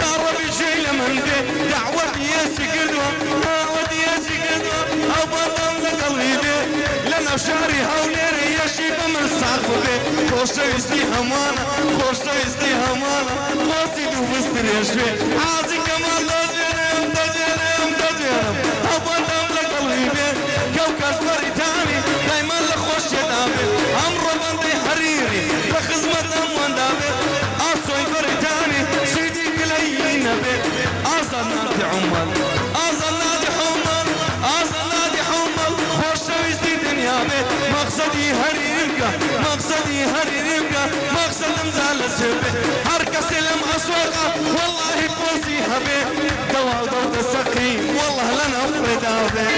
يا رب شيل من بيت دعوة يا دعوة يسقدهم أبدا لقلبي لنا شعري يا شيب من صاحبي خوش استي همانا خوش استي همانا خوش يدو بستر يشبي عازق مەقسەدی هەریرگە مەقسەدی هەریرگە مەقسەدم زالە سێبێ هەر کەسێ لەم ئەسوەقە واللهی پۆسی هەبێ دەوا دەودە سەقی والله لەنە فرێدا بێ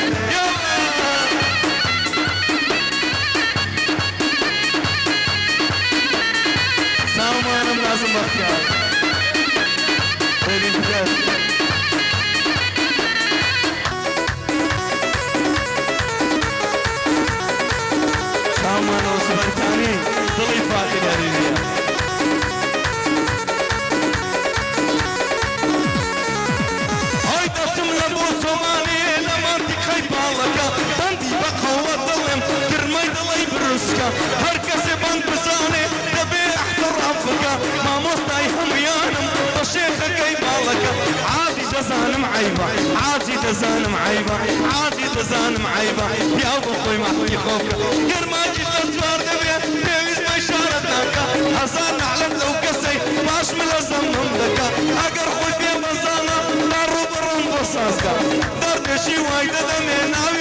سامانم لازم بەختیار خیلی بگەر فاتی هەریریە های دەچم لە بۆ سۆمانی لە مانتیقەی باڵەکە بەندی بە قەوە دڵێم گرمەی دەکا ئەگەر خۆی پێ بەزانە ناڕوو بڕم بۆ سازکە دەردەشی وای دەدەمێ ناوی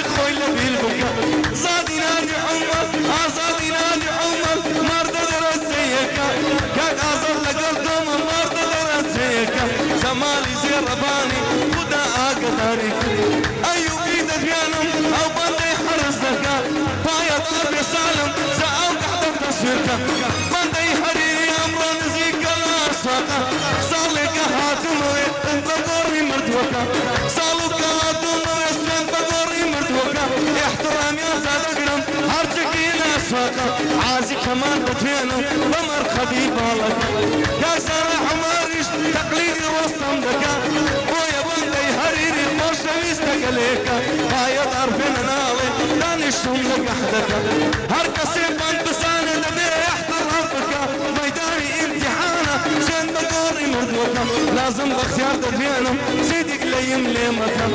کەمان بتوێنم بە مەرخەبی باڵەکە کاسانە حماریش تەقلیدی ڕۆستەم دەکە بۆیە بەندەی هەریری خۆشەویستە گەلێکە پایە داربێنە ناڵێ دانیشتم لە گەحدەکە هەر کەسێ بەند بزانێ دەبێ احترام بکە مەیدانی ئیمتحانە شێن بە گۆڕی مردوەکە لازم بەختیار دەبێنم سیدێک لەیم لێمەکە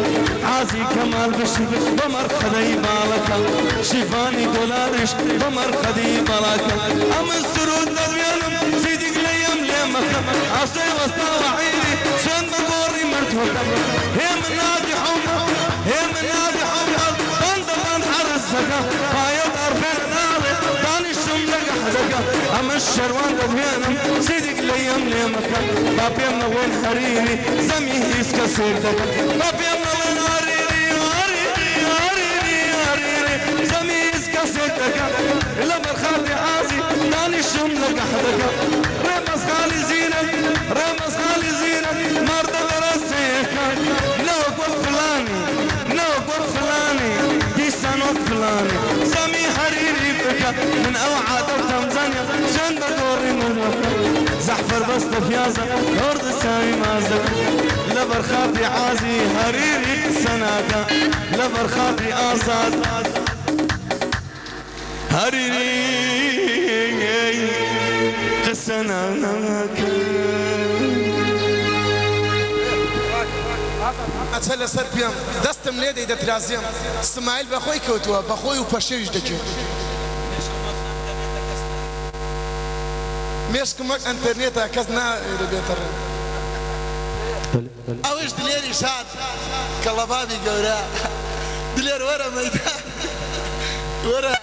عازی کەمال بشی بە مەرخەدەی باڵەکە شیفانی دۆلارش بە مەرخەدی باڵەکە ئەمە سرود دەبێنم سیدێک لەیم لێمەکە ئاسەی وەستا وعیری شێن بە گۆڕی مردوەکە هێم نادی حمر هێم نادی حمر بەندە بەند حرسەکە پایە داربێن ناڵێ دانیشتم لەگە حەدەکە ئەمە شەروان دەبێنم سیدێک لەیم لێمەکە با پێم نەوێن هەریری زەمی هیچ کە سێر دەکە با زیرە ڕێمەز خالی زیرە مردە بەرەسەیەکە نەوە گوڵ فلانی نەوە گوڵ فلانی دیسان وەک فلانی زەمی هەریری بکە من عادەتەم زەنیە چەند بە گۆڕی مروەکە زەحفەر بەستە پیازە هۆرد ساوی مازە لە بەرخاتی عازی هەریری سەناکە لە بەرخاتی هەری قسەنانەکە ئەچە لەسەر پێم. دەستم لێ دەی دەترازیم سمایل بەخۆی کەوتووە بەخۆی و پەشەویش دەکەێت مێشکمەک ئەتەرنێتە کەس ناوێت بێتەڕێن ئەوش دلێری شاد کە لە بابی گەورە. دلێر وەرە مەدان. وەرە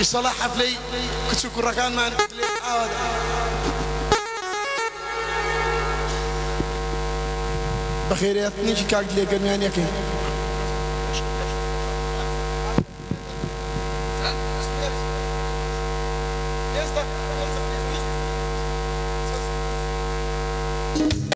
ئیشەڵا حەفلەی کچ و کوڕەکانمان دلێر ئاوە بەخێرێت نیکی کاک لێگەرمیان یەکەین